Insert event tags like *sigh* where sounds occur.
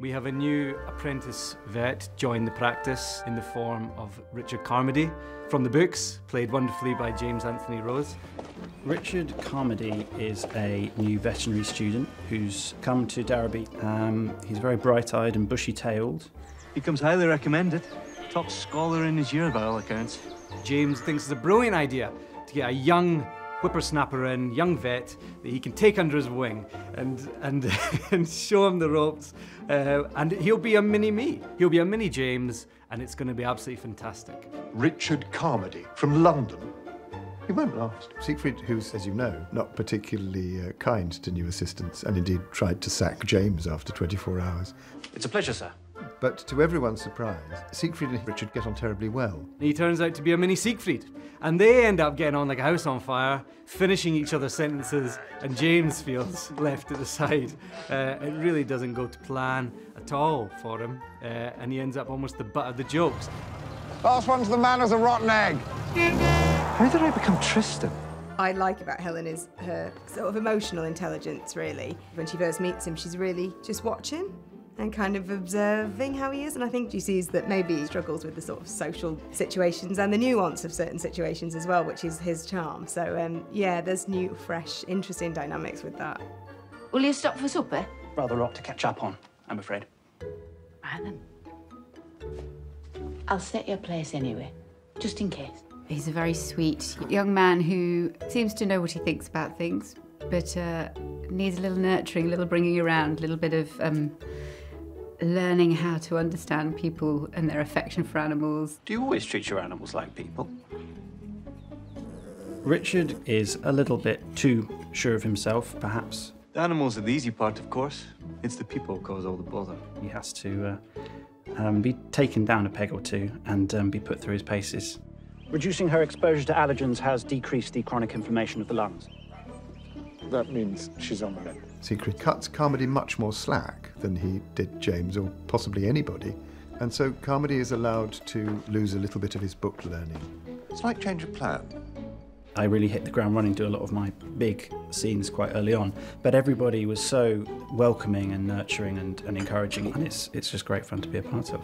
We have a new apprentice vet join the practice in the form of Richard Carmody from the books, played wonderfully by James Anthony Rose. Richard Carmody is a new veterinary student who's come to Darrowby. Um, he's very bright-eyed and bushy-tailed. He comes highly recommended. Top scholar in his year by all accounts. James thinks it's a brilliant idea to get a young whippersnapper in, young vet, that he can take under his wing and, and, *laughs* and show him the ropes. Uh, and he'll be a mini me. He'll be a mini James, and it's going to be absolutely fantastic. Richard Carmody from London. He won't last. Siegfried, who's, as you know, not particularly uh, kind to new assistants, and indeed tried to sack James after 24 hours. It's a pleasure, sir. But to everyone's surprise, Siegfried and Richard get on terribly well. He turns out to be a mini Siegfried, and they end up getting on like a house on fire, finishing each other's sentences, and James feels *laughs* left at the side. Uh, it really doesn't go to plan at all for him, uh, and he ends up almost the butt of the jokes. Last one's the man of a rotten egg. How did I become Tristan? I like about Helen is her sort of emotional intelligence, really. When she first meets him, she's really just watching and kind of observing how he is. And I think she sees that maybe he struggles with the sort of social situations and the nuance of certain situations as well, which is his charm. So, um, yeah, there's new, fresh, interesting dynamics with that. Will you stop for supper? Rather a lot to catch up on, I'm afraid. Right then. I'll set your place anyway, just in case. He's a very sweet young man who seems to know what he thinks about things, but uh, needs a little nurturing, a little bringing around, a little bit of um, learning how to understand people and their affection for animals. Do you always treat your animals like people? Richard is a little bit too sure of himself, perhaps. The animals are the easy part, of course. It's the people who cause all the bother. He has to uh, um, be taken down a peg or two and um, be put through his paces. Reducing her exposure to allergens has decreased the chronic inflammation of the lungs. That means she's on the mend. Siegfried cuts Carmody much more slack than he did James or possibly anybody, and so Carmody is allowed to lose a little bit of his book learning. Like change of plan. I really hit the ground running, do a lot of my big scenes quite early on. But everybody was so welcoming and nurturing and, and encouraging, and it's, it's just great fun to be a part of.